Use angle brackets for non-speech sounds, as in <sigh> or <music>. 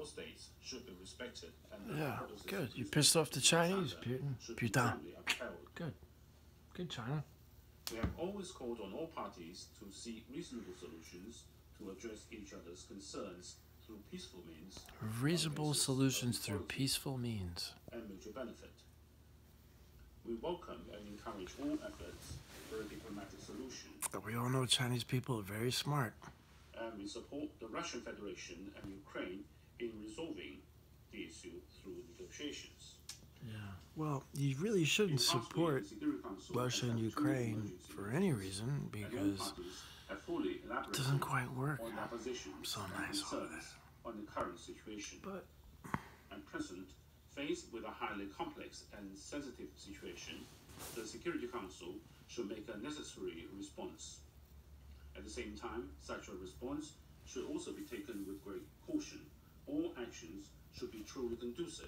all states should be respected and Yeah, good. You pissed off the Chinese, Putin. Putin. should be Putain. firmly upheld. <coughs> Good. Good, China. We have always called on all parties to seek reasonable solutions to address each other's concerns through peaceful means Reasonable solutions through peaceful means. and mutual benefit. We welcome and encourage all efforts for a diplomatic solution, But we all know Chinese people are very smart. and we support the Russian Federation and Ukraine the issue through negotiations. Yeah. Well, you really shouldn't support the Security Council Russia and Ukraine for any reason because parties have fully it doesn't quite work. on their positions so nice on the current situation. But At present, faced with a highly complex and sensitive situation, the Security Council should make a necessary response. At the same time, such a response should also be taken with great should be truly conducive